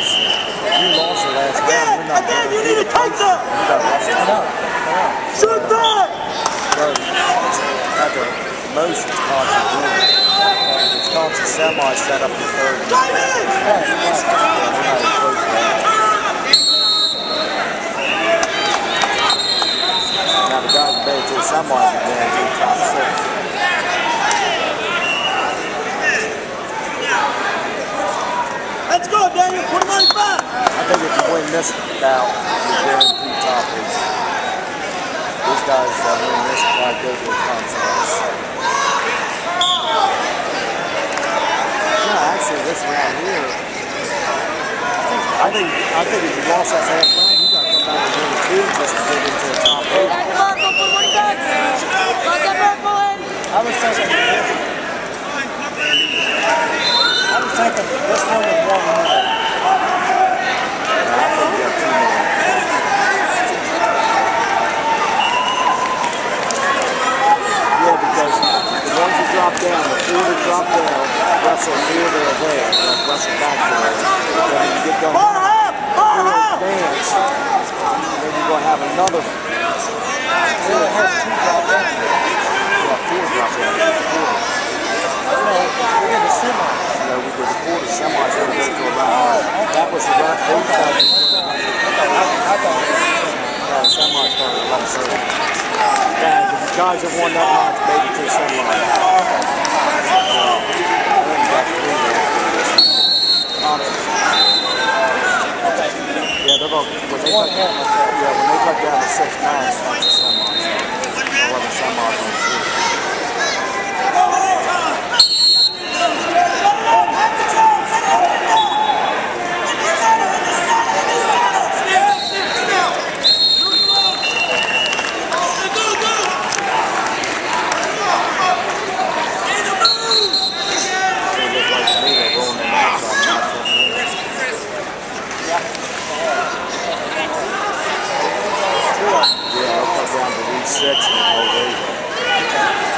You lost the last Again, round. Not again, you need to take them. You got Russell. I know. Shoot that. At the most, it's constant doing. It's constant semi set up in third. Drive in. Right, right. Yeah, we're not even close to that. Now the guys in Bay to the semi are guaranteed top six. Let's go, Daniel. Put him on his back. I think if you win this bout, you're guaranteed top eight. These guys that win this fight go to the conference. Yeah, actually, this round here, I think I think if you lost that last round, you got to come back and win two just to get into the top eight. I was thinking. I was thinking this one was one more. And I think you have two more. Yeah, because the ones who drop down, down, wrestle that are there, and wrestle back there. You get advance, and then you're going to have another We had two drop down. well, four drop down. No, we had the semi. You we did the quarter to go to a. That was the. Those guys, I thought it was the semis started at 11:30. Yeah, the guys that won that match it to semi. Yeah, then you got three there. Conference. To, when they cut, down to six pounds, six and no.